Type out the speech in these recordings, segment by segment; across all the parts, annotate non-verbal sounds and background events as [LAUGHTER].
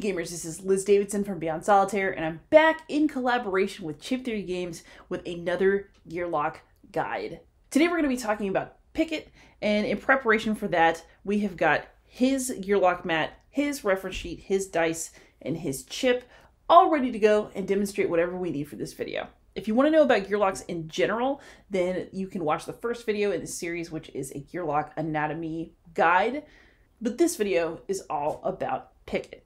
gamers, this is Liz Davidson from Beyond Solitaire, and I'm back in collaboration with Chip Theory Games with another Gearloc guide. Today we're going to be talking about Picket, and in preparation for that, we have got his Gearloc mat, his reference sheet, his dice, and his chip all ready to go and demonstrate whatever we need for this video. If you want to know about gearlocs in general, then you can watch the first video in the series, which is a gearloc anatomy guide. But this video is all about Picket.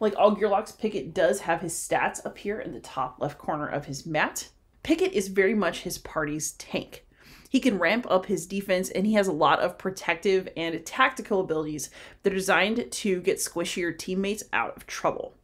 Like all gearlocs, Picket does have his stats up here in the top left corner of his mat. Picket is very much his party's tank. He can ramp up his defense and he has a lot of protective and tactical abilities that are designed to get squishier teammates out of trouble.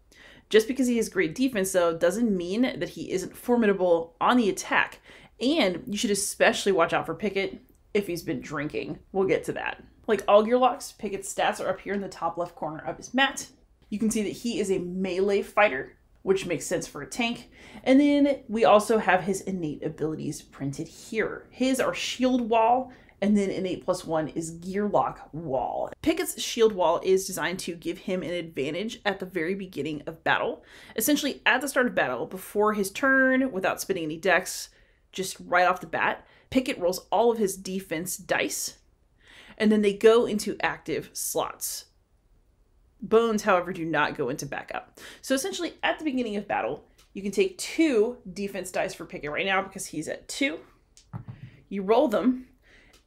Just because he has great defense, though, doesn't mean that he isn't formidable on the attack. And you should especially watch out for Picket if he's been drinking. We'll get to that. Like all Gearlocs, Picket's stats are up here in the top left corner of his mat. You can see that he is a melee fighter, which makes sense for a tank. And then we also have his innate abilities printed here. His are Shield Wall, and then innate plus one is gearloc Wall. Picket's Shield Wall is designed to give him an advantage at the very beginning of battle. Essentially, at the start of battle, before his turn, without spinning any decks, just right off the bat, Picket rolls all of his defense dice, and then they go into active slots. Bones, however, do not go into backup. So essentially, at the beginning of battle, you can take two defense dice for Picket right now because he's at two. You roll them,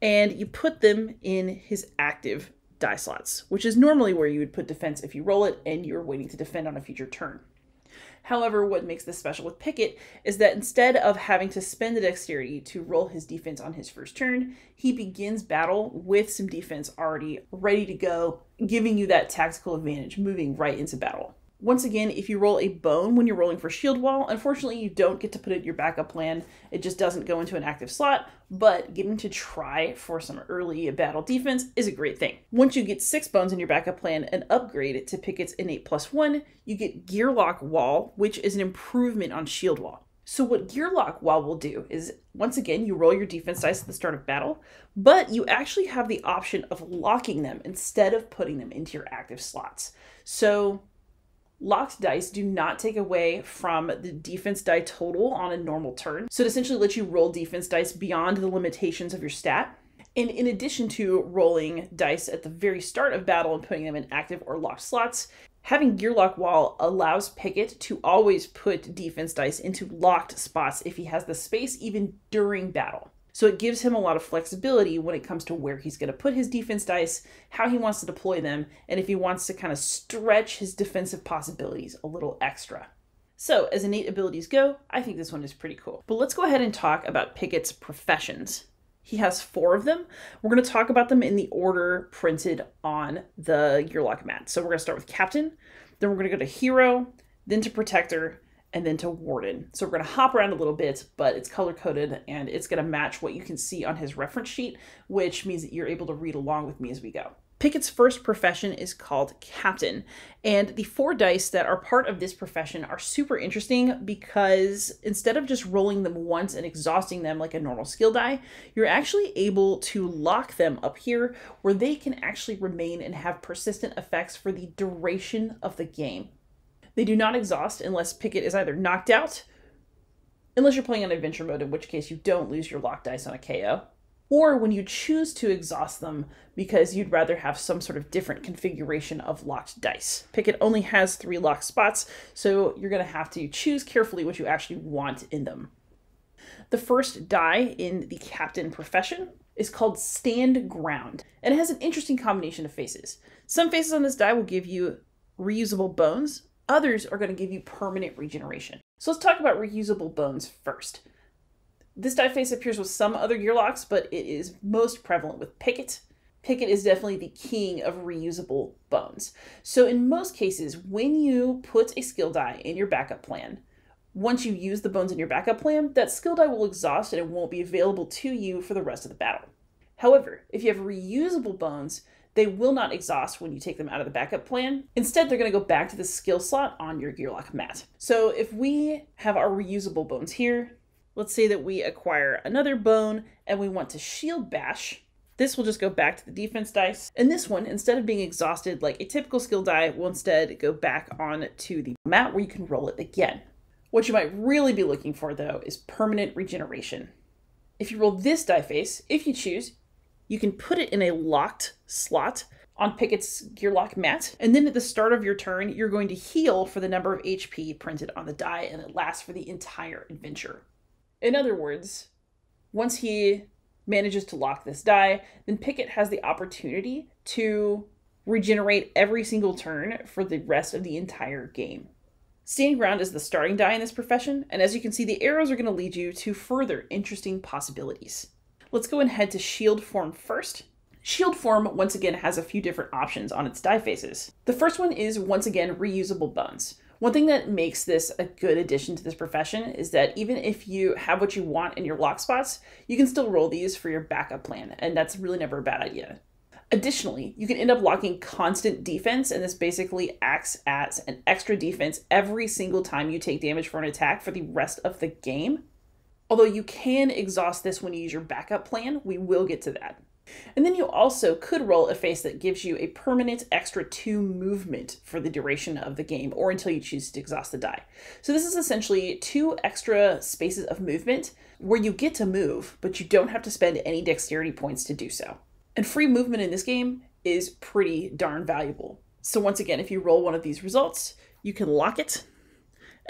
and you put them in his active die slots, which is normally where you would put defense if you roll it and you're waiting to defend on a future turn. However, what makes this special with Picket is that instead of having to spend the dexterity to roll his defense on his first turn, he begins battle with some defense already ready to go, giving you that tactical advantage moving right into battle. Once again, if you roll a bone when you're rolling for shield wall, unfortunately you don't get to put it in your backup plan. It just doesn't go into an active slot, but getting to try for some early battle defense is a great thing. Once you get six bones in your backup plan and upgrade it to Picket's innate plus one, you get Gearloc Wall, which is an improvement on shield wall. So what Gearloc Wall will do is, once again, you roll your defense dice at the start of battle, but you actually have the option of locking them instead of putting them into your active slots. So Locked dice do not take away from the defense die total on a normal turn. So it essentially lets you roll defense dice beyond the limitations of your stat. And in addition to rolling dice at the very start of battle and putting them in active or locked slots, having Gearloc Wall allows Picket to always put defense dice into locked spots if he has the space, even during battle. So it gives him a lot of flexibility when it comes to where he's going to put his defense dice, how he wants to deploy them, and if he wants to kind of stretch his defensive possibilities a little extra. So, as innate abilities go, I think this one is pretty cool. But let's go ahead and talk about Picket's professions. He has four of them. We're going to talk about them in the order printed on the Gearloc mat. So, we're going to start with Captain, then we're going to go to Hero, then to Protector, and then to Warden. So we're going to hop around a little bit, but it's color coded and it's going to match what you can see on his reference sheet, which means that you're able to read along with me as we go. Picket's first profession is called Captain, and the four dice that are part of this profession are super interesting because instead of just rolling them once and exhausting them like a normal skill die, you're actually able to lock them up here where they can actually remain and have persistent effects for the duration of the game. They do not exhaust unless Picket is either knocked out, unless you're playing on adventure mode, in which case you don't lose your lock dice on a KO, or when you choose to exhaust them because you'd rather have some sort of different configuration of locked dice. Picket only has three locked spots, so you're going to have to choose carefully what you actually want in them. The first die in the captain profession is called Stand Ground, and it has an interesting combination of faces. Some faces on this die will give you reusable bones, Others are going to give you permanent regeneration. So let's talk about reusable bones first. This die face appears with some other gearlocs, but it is most prevalent with Picket. Picket is definitely the king of reusable bones. So in most cases, when you put a skill die in your backup plan, once you use the bones in your backup plan, that skill die will exhaust and it won't be available to you for the rest of the battle. However, if you have reusable bones, they will not exhaust when you take them out of the backup plan. Instead, they're going to go back to the skill slot on your Gearloc mat. So if we have our reusable bones here, let's say that we acquire another bone and we want to shield bash, This will just go back to the defense dice. And this one, instead of being exhausted like a typical skill die, will instead go back on to the mat where you can roll it again. What you might really be looking for, though, is permanent regeneration. If you roll this die face, if you choose, you can put it in a locked slot on Picket's Gearloc mat, and then at the start of your turn, you're going to heal for the number of HP printed on the die, and it lasts for the entire adventure. In other words, once he manages to lock this die, then Picket has the opportunity to regenerate every single turn for the rest of the entire game. Stand ground is the starting die in this profession, and as you can see, the arrows are going to lead you to further interesting possibilities. Let's go and head to shield form first. Shield form, once again, has a few different options on its die faces. The first one is, once again, reusable bones. One thing that makes this a good addition to this profession is that even if you have what you want in your lock spots, you can still roll these for your backup plan, and that's really never a bad idea. Additionally, you can end up locking constant defense, and this basically acts as an extra defense every single time you take damage for an attack for the rest of the game. Although you can exhaust this when you use your backup plan, we will get to that. And then you also could roll a face that gives you a permanent extra two movement for the duration of the game or until you choose to exhaust the die. So this is essentially two extra spaces of movement where you get to move, but you don't have to spend any dexterity points to do so. And free movement in this game is pretty darn valuable. So once again, if you roll one of these results, you can lock it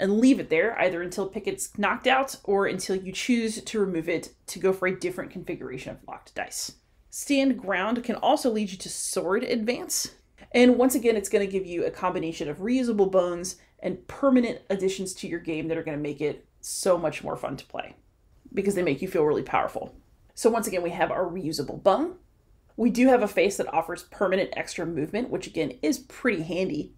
and leave it there either until Picket's knocked out or until you choose to remove it to go for a different configuration of locked dice. Stand ground can also lead you to sword advance. And once again, it's going to give you a combination of reusable bones and permanent additions to your game that are going to make it so much more fun to play because they make you feel really powerful. So once again, we have our reusable bone. We do have a face that offers permanent extra movement, which again is pretty handy.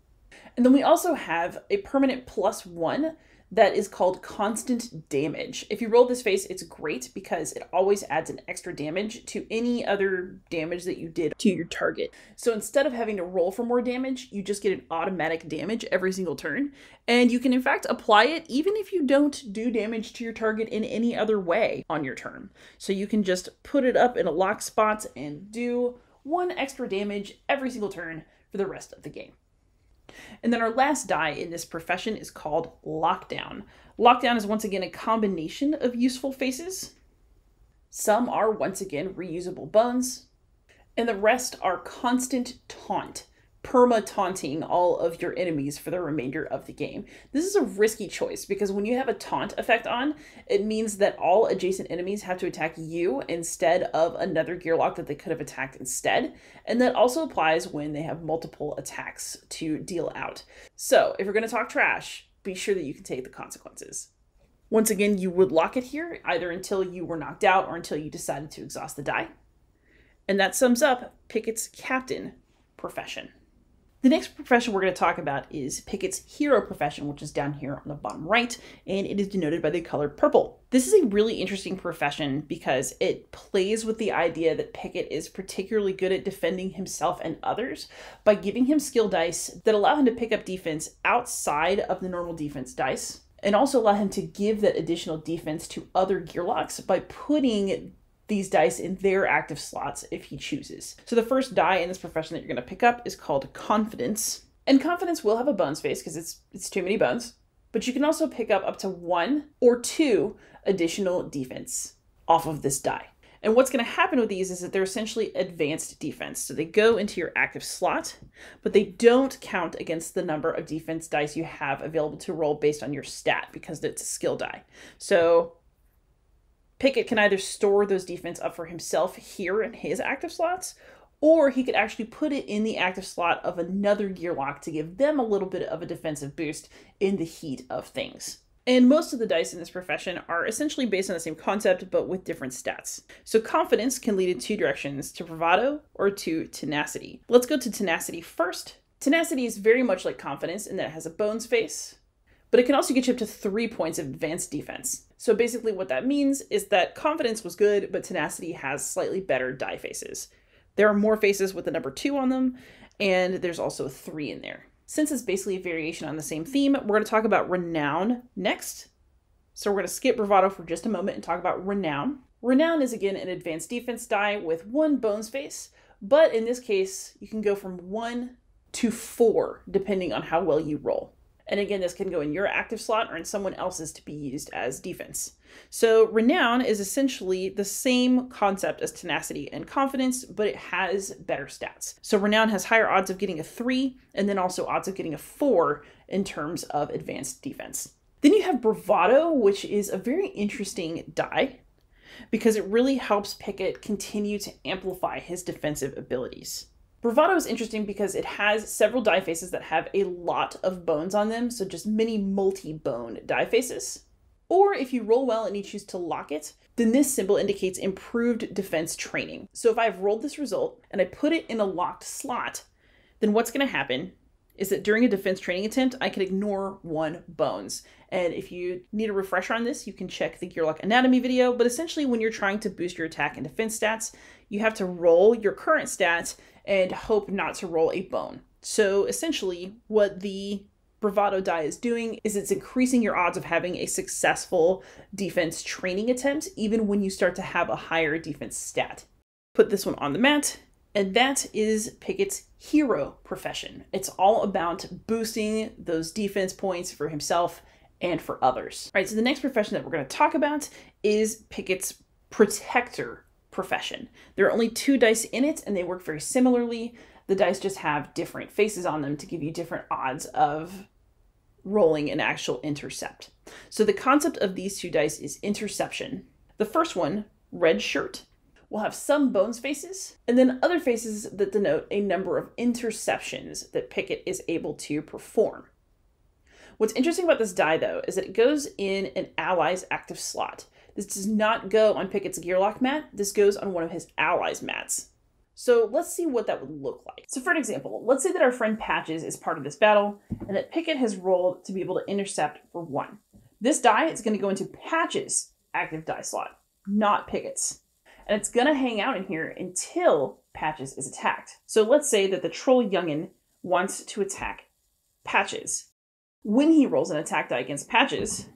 And then we also have a permanent plus one that is called constant damage. If you roll this face, it's great because it always adds an extra damage to any other damage that you did to your target. So instead of having to roll for more damage, you just get an automatic damage every single turn. And you can in fact apply it even if you don't do damage to your target in any other way on your turn. So you can just put it up in a lock spot and do one extra damage every single turn for the rest of the game. And then our last die in this profession is called Lockdown. Lockdown is once again a combination of useful faces. Some are once again reusable bones, and the rest are constant taunt perma taunting all of your enemies for the remainder of the game. This is a risky choice because when you have a taunt effect on, it means that all adjacent enemies have to attack you instead of another gearloc that they could have attacked instead. And that also applies when they have multiple attacks to deal out. So if you're going to talk trash, be sure that you can take the consequences. Once again, you would lock it here either until you were knocked out or until you decided to exhaust the die. And that sums up Picket's captain profession. The next profession we're going to talk about is Picket's hero profession, which is down here on the bottom right, and it is denoted by the color purple. This is a really interesting profession because it plays with the idea that Picket is particularly good at defending himself and others by giving him skill dice that allow him to pick up defense outside of the normal defense dice and also allow him to give that additional defense to other gearlocs by putting these dice in their active slots if he chooses. So the first die in this profession that you're going to pick up is called Confidence. And Confidence will have a bones face because it's it's too many bones. But you can also pick up up to one or two additional defense off of this die. And what's going to happen with these is that they're essentially advanced defense. So they go into your active slot, but they don't count against the number of defense dice you have available to roll based on your stat because it's a skill die. So Picket can either store those defense up for himself here in his active slots, or he could actually put it in the active slot of another gearloc to give them a little bit of a defensive boost in the heat of things. And most of the dice in this profession are essentially based on the same concept, but with different stats. So confidence can lead in two directions to bravado or to tenacity. Let's go to tenacity first. Tenacity is very much like confidence in that it has a bones face, but it can also get you up to three points of advanced defense. So basically, what that means is that confidence was good, but tenacity has slightly better die faces. There are more faces with the number two on them, and there's also three in there. Since it's basically a variation on the same theme, we're going to talk about renown next. So we're going to skip bravado for just a moment and talk about renown. Renown is again an advanced defense die with one bones face, but in this case, you can go from one to four depending on how well you roll. And again, this can go in your active slot or in someone else's to be used as defense. So, Renown is essentially the same concept as Tenacity and Confidence, but it has better stats. So, Renown has higher odds of getting a three, and then also odds of getting a four in terms of advanced defense. Then you have Bravado, which is a very interesting die because it really helps Picket continue to amplify his defensive abilities. Bravado is interesting because it has several die faces that have a lot of bones on them, so just many multi-bone die faces. Or if you roll well and you choose to lock it, then this symbol indicates improved defense training. So if I've rolled this result and I put it in a locked slot, then what's going to happen is that during a defense training attempt, I can ignore one bones. And if you need a refresher on this, you can check the Gearloc anatomy video. But essentially, when you're trying to boost your attack and defense stats, you have to roll your current stats and hope not to roll a bone. So essentially, what the bravado die is doing is it's increasing your odds of having a successful defense training attempt, even when you start to have a higher defense stat. Put this one on the mat, and that is Picket's hero profession. It's all about boosting those defense points for himself and for others. All right, so the next profession that we're going to talk about is Picket's protector profession. There are only two dice in it, and they work very similarly. The dice just have different faces on them to give you different odds of rolling an actual intercept. So the concept of these two dice is interception. The first one, red shirt, will have some bones faces, and then other faces that denote a number of interceptions that Picket is able to perform. What's interesting about this die, though, is that it goes in an ally's active slot. This does not go on Picket's Gearloc mat, this goes on one of his allies' mats. So let's see what that would look like. So for an example, let's say that our friend Patches is part of this battle, and that Picket has rolled to be able to intercept for one. This die is going to go into Patches' active die slot, not Picket's. And it's going to hang out in here until Patches is attacked. So let's say that the Troll Youngin wants to attack Patches. When he rolls an attack die against Patches,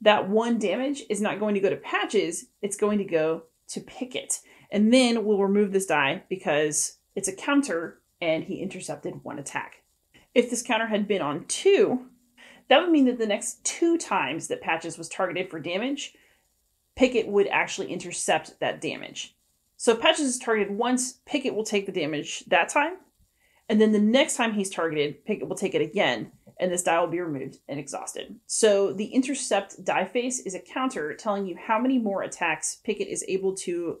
that one damage is not going to go to Patches, it's going to go to Picket. And then we'll remove this die because it's a counter and he intercepted one attack. If this counter had been on two, that would mean that the next two times that Patches was targeted for damage, Picket would actually intercept that damage. So if Patches is targeted once, Picket will take the damage that time. And then the next time he's targeted, Picket will take it again and this die will be removed and exhausted. So the intercept die face is a counter telling you how many more attacks Picket is able to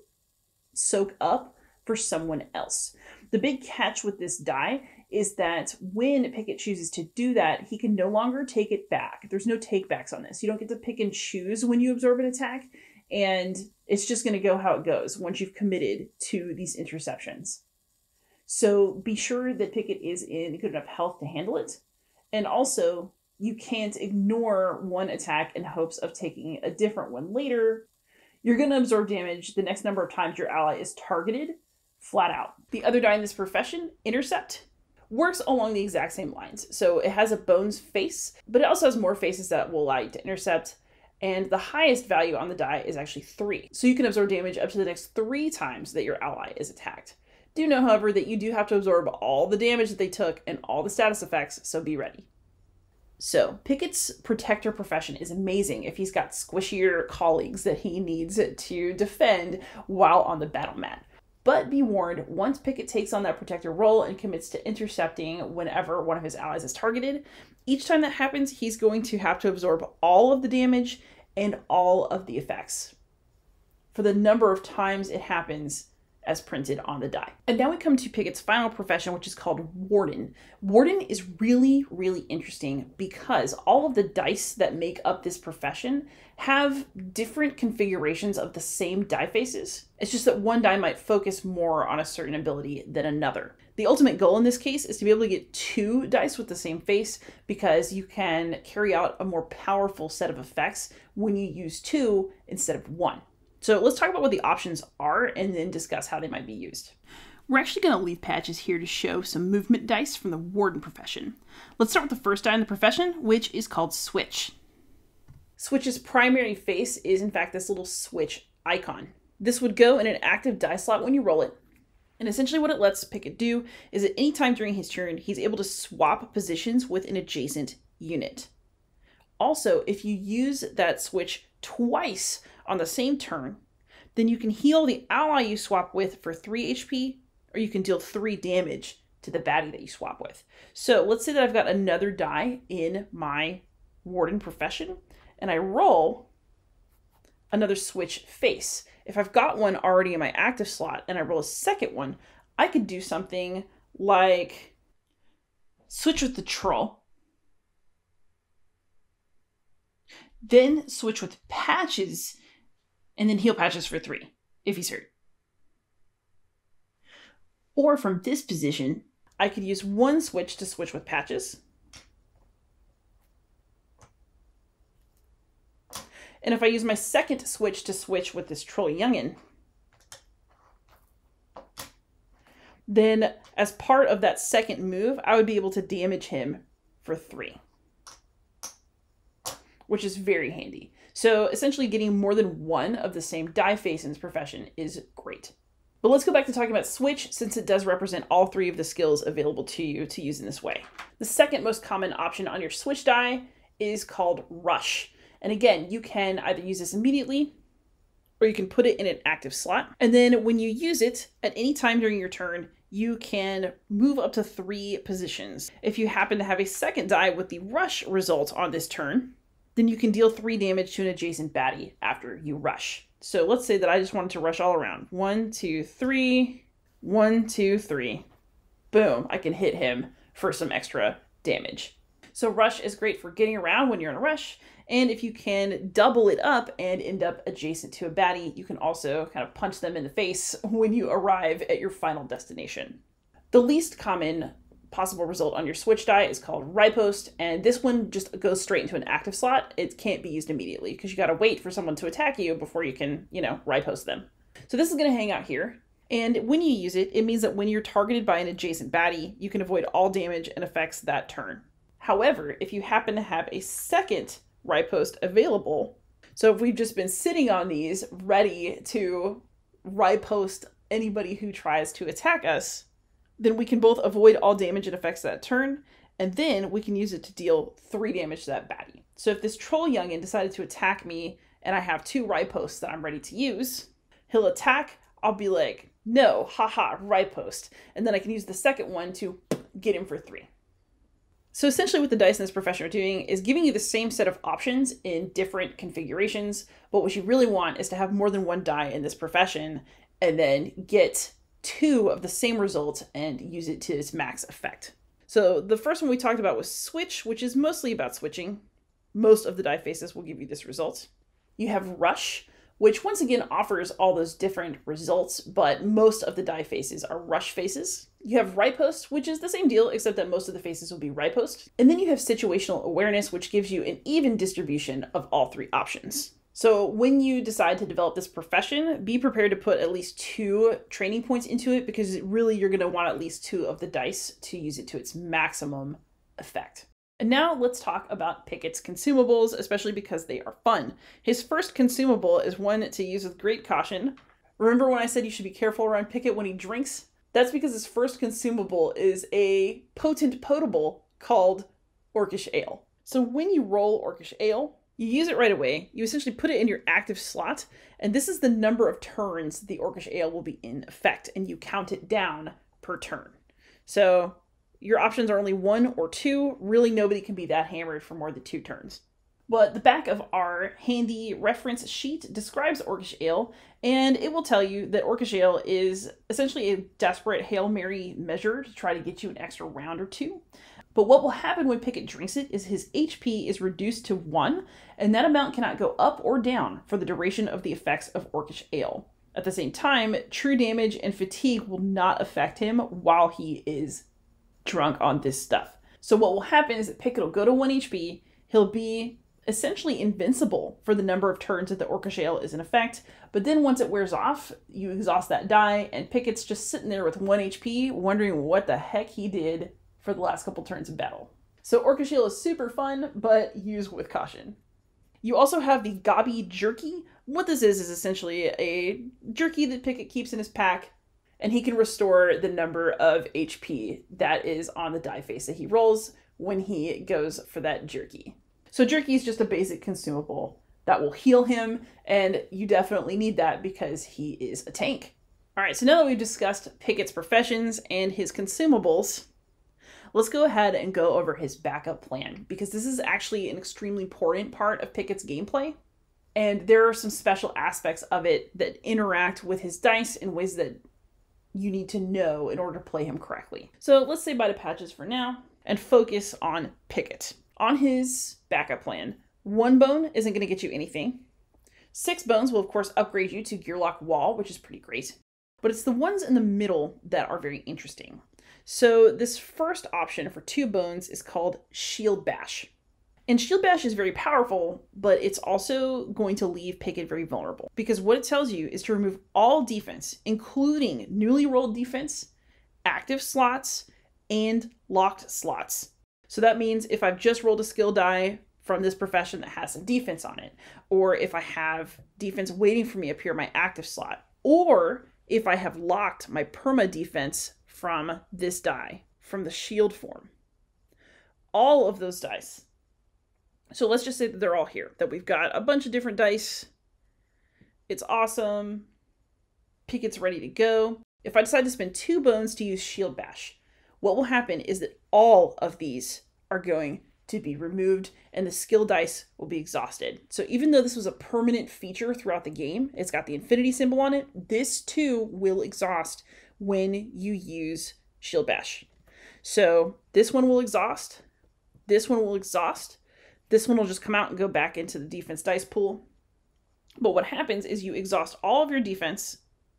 soak up for someone else. The big catch with this die is that when Picket chooses to do that, he can no longer take it back. There's no takebacks on this. You don't get to pick and choose when you absorb an attack, and it's just going to go how it goes once you've committed to these interceptions. So be sure that Picket is in good enough health to handle it. And also, you can't ignore one attack in hopes of taking a different one later. You're going to absorb damage the next number of times your ally is targeted, flat out. The other die in this profession, Intercept, works along the exact same lines. So it has a bones face, but it also has more faces that will allow you to intercept. And the highest value on the die is actually three. So you can absorb damage up to the next three times that your ally is attacked. Do know, however, that you do have to absorb all the damage that they took and all the status effects, so be ready. So, Picket's protector profession is amazing if he's got squishier colleagues that he needs to defend while on the battle mat. But be warned, once Picket takes on that protector role and commits to intercepting whenever one of his allies is targeted, each time that happens, he's going to have to absorb all of the damage and all of the effects. For the number of times it happens, as printed on the die. And now we come to Picket's final profession, which is called Warden. Warden is really, really interesting because all of the dice that make up this profession have different configurations of the same die faces. It's just that one die might focus more on a certain ability than another. The ultimate goal in this case is to be able to get two dice with the same face because you can carry out a more powerful set of effects when you use two instead of one. So let's talk about what the options are and then discuss how they might be used. We're actually going to leave patches here to show some movement dice from the warden profession. Let's start with the first die in the profession, which is called Switch. Switch's primary face is in fact this little switch icon. This would go in an active die slot when you roll it. And essentially what it lets Picket do is at any time during his turn, he's able to swap positions with an adjacent unit. Also, if you use that switch twice on the same turn, then you can heal the ally you swap with for 3 HP, or you can deal 3 damage to the baddie that you swap with. So let's say that I've got another die in my Warden profession, and I roll another switch face. If I've got one already in my active slot and I roll a second one, I could do something like switch with the troll, then switch with patches, and then heal patches for three if he's hurt. Or from this position, I could use one switch to switch with patches. And if I use my second switch to switch with this Troll Youngin, then as part of that second move, I would be able to damage him for three, which is very handy. So essentially getting more than one of the same die face in this profession is great. But let's go back to talking about Switch since it does represent all three of the skills available to you to use in this way. The second most common option on your Switch die is called Rush. And again, you can either use this immediately or you can put it in an active slot. And then when you use it at any time during your turn, you can move up to three positions. If you happen to have a second die with the rush result on this turn, then you can deal three damage to an adjacent baddie after you rush. So let's say that I just wanted to rush all around. One, two, three, one, two, three. Boom, I can hit him for some extra damage. So rush is great for getting around when you're in a rush. And if you can double it up and end up adjacent to a baddie, you can also kind of punch them in the face [LAUGHS] when you arrive at your final destination. The least common possible result on your switch die is called riposte, and this one just goes straight into an active slot. It can't be used immediately because you got to wait for someone to attack you before you can, you know, riposte them. So this is going to hang out here. And when you use it, it means that when you're targeted by an adjacent baddie, you can avoid all damage and effects that turn. However, if you happen to have a second riposte available, so if we've just been sitting on these ready to riposte anybody who tries to attack us, then we can both avoid all damage and effects that turn, and then we can use it to deal three damage to that baddie. So if this troll youngin decided to attack me and I have two riposts that I'm ready to use, he'll attack, I'll be like, no, haha, riposte. And then I can use the second one to get him for three. So essentially what the dice in this profession are doing is giving you the same set of options in different configurations, but what you really want is to have more than one die in this profession and then get two of the same result and use it to its max effect. So the first one we talked about was switch, which is mostly about switching. Most of the die faces will give you this result. You have rush, which once again offers all those different results, but most of the die faces are rush faces. You have riposte, which is the same deal, except that most of the faces will be riposte. And then you have situational awareness, which gives you an even distribution of all three options. So when you decide to develop this profession, be prepared to put at least two training points into it because really you're going to want at least two of the dice to use it to its maximum effect. And now let's talk about Picket's consumables, especially because they are fun. His first consumable is one to use with great caution. Remember when I said you should be careful around Picket when he drinks? That's because his first consumable is a potent potable called Orcish Ale. So when you roll Orcish Ale, you use it right away. You essentially put it in your active slot, and this is the number of turns the Orcish Ale will be in effect, and you count it down per turn. So your options are only one or two. Really, nobody can be that hammered for more than two turns. But the back of our handy reference sheet describes Orcish Ale, and it will tell you that Orcish Ale is essentially a desperate Hail Mary measure to try to get you an extra round or two. But what will happen when Picket drinks it is his HP is reduced to 1, and that amount cannot go up or down for the duration of the effects of Orcish Ale. At the same time, true damage and fatigue will not affect him while he is drunk on this stuff. So what will happen is that Picket will go to 1 HP, he'll be essentially invincible for the number of turns that the Orcish Ale is in effect, but then once it wears off, you exhaust that die, and Picket's just sitting there with 1 HP, wondering what the heck he did for the last couple turns of battle. So Orcish Ale is super fun, but use with caution. You also have the Gobby Jerky, What this is is essentially a jerky that Picket keeps in his pack, and he can restore the number of HP that is on the die face that he rolls when he goes for that jerky. So jerky is just a basic consumable that will heal him, and you definitely need that because he is a tank. All right, so now that we've discussed Picket's professions and his consumables, let's go ahead and go over his backup plan because this is actually an extremely important part of Picket's gameplay. And there are some special aspects of it that interact with his dice in ways that you need to know in order to play him correctly. So let's say bye to patches for now and focus on Picket. On his backup plan, one bone isn't going to get you anything. Six bones will, of course, upgrade you to Gearloc Wall, which is pretty great. But it's the ones in the middle that are very interesting. So, this first option for two bones is called Shield Bash. And Shield Bash is very powerful, but it's also going to leave Picket very vulnerable because what it tells you is to remove all defense, including newly rolled defense, active slots, and locked slots. So that means if I've just rolled a skill die from this profession that has some defense on it, or if I have defense waiting for me up here in my active slot, or if I have locked my perma defense from this die, from the shield form. All of those dice. So let's just say that they're all here, that we've got a bunch of different dice. It's awesome. Picket's ready to go. If I decide to spend two bones to use Shield Bash, what will happen is that all of these are going to be removed and the skill dice will be exhausted. So even though this was a permanent feature throughout the game, it's got the infinity symbol on it, this too will exhaust when you use Shield Bash. So this one will exhaust, this one will exhaust, this one will just come out and go back into the defense dice pool. But what happens is you exhaust all of your defense,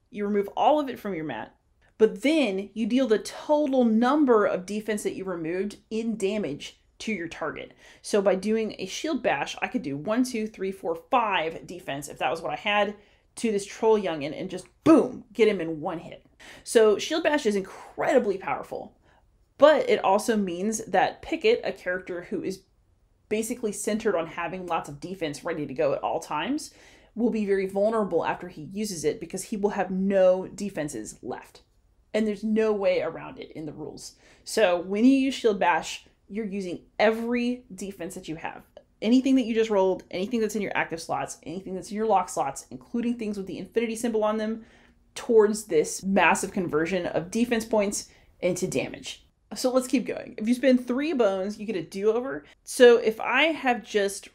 you remove all of it from your mat, but then you deal the total number of defense that you removed in damage to your target. So by doing a shield bash, I could do one, two, three, four, five defense if that was what I had to this troll youngin and just boom, get him in one hit. So shield bash is incredibly powerful, but it also means that Picket, a character who is basically centered on having lots of defense ready to go at all times, will be very vulnerable after he uses it because he will have no defenses left. And there's no way around it in the rules. So when you use shield bash, you're using every defense that you have. Anything that you just rolled, anything that's in your active slots, anything that's in your lock slots, including things with the infinity symbol on them, towards this massive conversion of defense points into damage. So let's keep going. If you spend three bones, you get a do over. So if I have just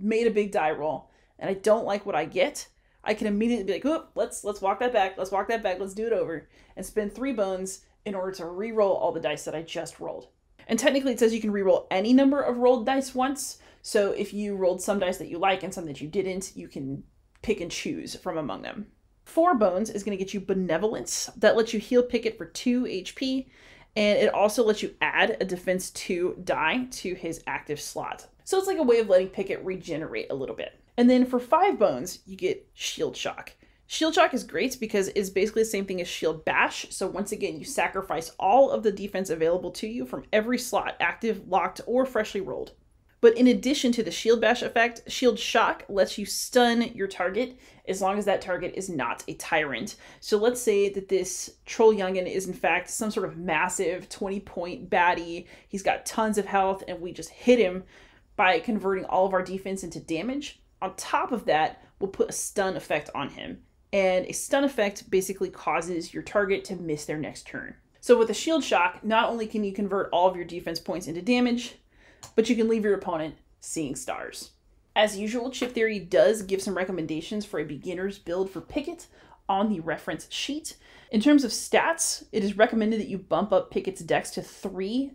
made a big die roll and I don't like what I get, I can immediately be like, "Oh, let's let's walk that back. Let's walk that back. Let's do it over," and spend three bones in order to re-roll all the dice that I just rolled. And technically, it says you can re-roll any number of rolled dice once. So if you rolled some dice that you like and some that you didn't, you can pick and choose from among them. Four bones is going to get you benevolence. That lets you heal Picket for two HP, and it also lets you add a defense two die to his active slot. So it's like a way of letting Picket regenerate a little bit. And then for five bones, you get shield shock. Shield Shock is great because it's basically the same thing as Shield Bash. So once again, you sacrifice all of the defense available to you from every slot, active, locked, or freshly rolled. But in addition to the Shield Bash effect, Shield Shock lets you stun your target as long as that target is not a tyrant. So let's say that this Troll Youngin is in fact some sort of massive 20 point baddie. He's got tons of health, and we just hit him by converting all of our defense into damage. On top of that, we'll put a stun effect on him and a stun effect basically causes your target to miss their next turn. So with a shield shock, not only can you convert all of your defense points into damage, but you can leave your opponent seeing stars. As usual, Chip Theory does give some recommendations for a beginner's build for Picket on the reference sheet. In terms of stats, it is recommended that you bump up Picket's dex to 3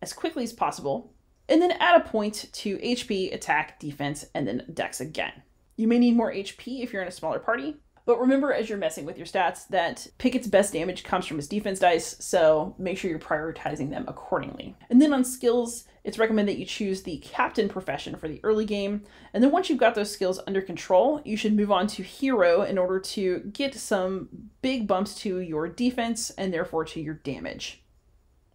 as quickly as possible, and then add a point to HP, attack, defense, and then dex again. You may need more HP if you're in a smaller party, but remember as you're messing with your stats that Picket's best damage comes from his defense dice, so make sure you're prioritizing them accordingly. And then on skills, it's recommended that you choose the captain profession for the early game. And then once you've got those skills under control, you should move on to hero in order to get some big bumps to your defense and therefore to your damage.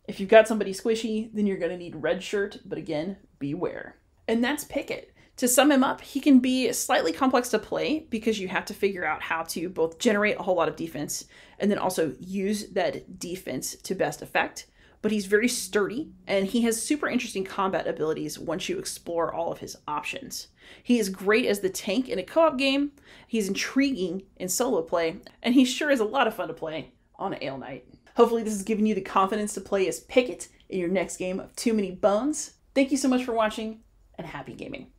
If you've got somebody squishy, then you're going to need red shirt, but again, beware. And that's Picket. To sum him up, he can be slightly complex to play because you have to figure out how to both generate a whole lot of defense and then also use that defense to best effect. But he's very sturdy and he has super interesting combat abilities once you explore all of his options. He is great as the tank in a co op game, he's intriguing in solo play, and he sure is a lot of fun to play on an Ale Night. Hopefully, this has given you the confidence to play as Picket in your next game of Too Many Bones. Thank you so much for watching and happy gaming.